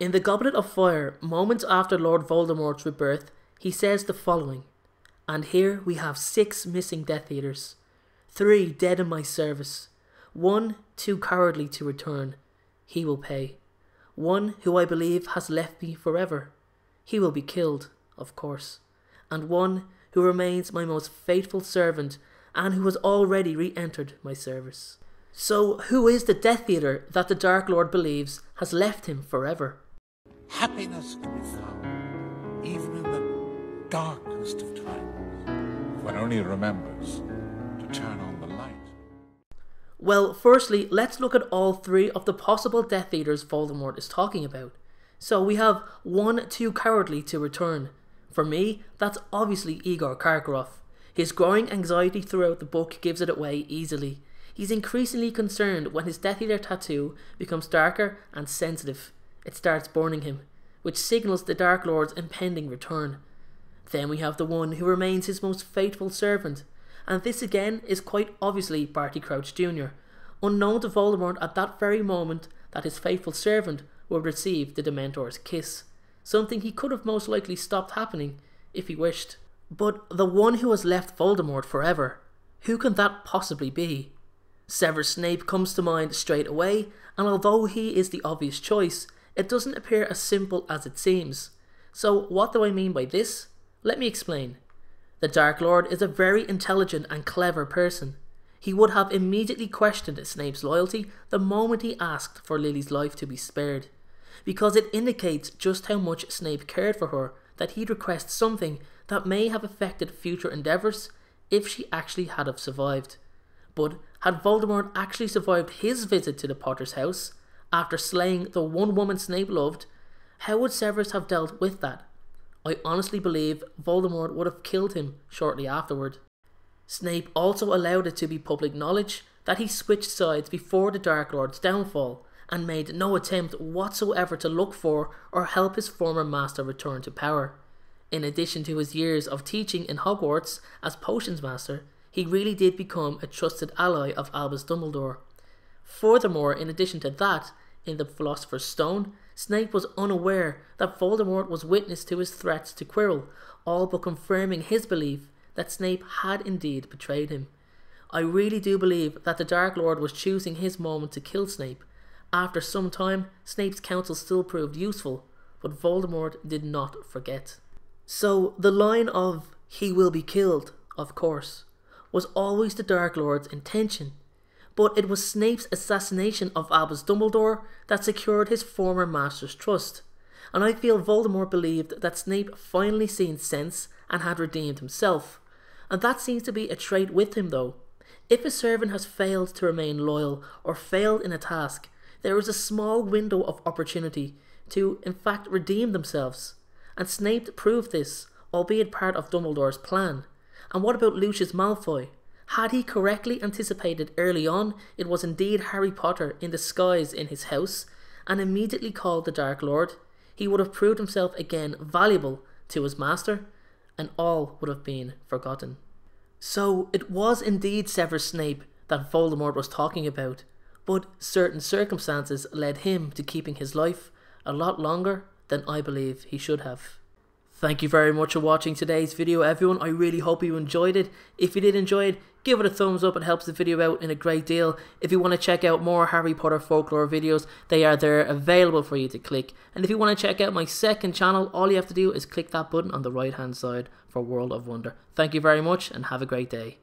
In the Goblet of Fire, moments after Lord Voldemort's rebirth, he says the following And here we have six missing Death Eaters, three dead in my service, one too cowardly to return. He will pay. One who I believe has left me forever. He will be killed, of course. And one who remains my most faithful servant and who has already re entered my service. So, who is the Death Eater that the Dark Lord believes has left him forever? Happiness to be found, even in the darkest of times. One only remembers to turn on the light. Well, firstly, let's look at all three of the possible Death Eaters Voldemort is talking about. So we have one too cowardly to return. For me, that's obviously Igor Karkaroff. His growing anxiety throughout the book gives it away easily. He's increasingly concerned when his Death Eater tattoo becomes darker and sensitive it starts burning him, which signals the Dark Lord's impending return. Then we have the one who remains his most faithful servant, and this again is quite obviously Barty Crouch Jr., unknown to Voldemort at that very moment that his faithful servant would receive the Dementor's kiss, something he could have most likely stopped happening if he wished. But the one who has left Voldemort forever, who can that possibly be? Severus Snape comes to mind straight away, and although he is the obvious choice, it doesn't appear as simple as it seems. So, what do I mean by this? Let me explain. The Dark Lord is a very intelligent and clever person. He would have immediately questioned Snape's loyalty the moment he asked for Lily's life to be spared, because it indicates just how much Snape cared for her that he'd request something that may have affected future endeavours if she actually had have survived. But had Voldemort actually survived his visit to the Potter's house, after slaying the one woman Snape loved, how would Severus have dealt with that? I honestly believe Voldemort would have killed him shortly afterward. Snape also allowed it to be public knowledge that he switched sides before the Dark Lord's downfall and made no attempt whatsoever to look for or help his former master return to power. In addition to his years of teaching in Hogwarts as potions master, he really did become a trusted ally of Albus Dumbledore. Furthermore, in addition to that, in the Philosopher's Stone, Snape was unaware that Voldemort was witness to his threats to Quirrell, all but confirming his belief that Snape had indeed betrayed him. I really do believe that the Dark Lord was choosing his moment to kill Snape. After some time, Snape's counsel still proved useful, but Voldemort did not forget. So, the line of, he will be killed, of course, was always the Dark Lord's intention but it was Snape's assassination of Albus Dumbledore that secured his former master's trust. And I feel Voldemort believed that Snape finally seen sense and had redeemed himself. And that seems to be a trait with him though. If a servant has failed to remain loyal or failed in a task, there is a small window of opportunity to, in fact, redeem themselves. And Snape proved this, albeit part of Dumbledore's plan. And what about Lucius Malfoy? Had he correctly anticipated early on it was indeed Harry Potter in disguise in his house, and immediately called the Dark Lord, he would have proved himself again valuable to his master, and all would have been forgotten. So it was indeed Severus Snape that Voldemort was talking about, but certain circumstances led him to keeping his life a lot longer than I believe he should have. Thank you very much for watching today's video everyone. I really hope you enjoyed it. If you did enjoy it, give it a thumbs up. It helps the video out in a great deal. If you want to check out more Harry Potter folklore videos, they are there available for you to click. And if you want to check out my second channel, all you have to do is click that button on the right hand side for World of Wonder. Thank you very much and have a great day.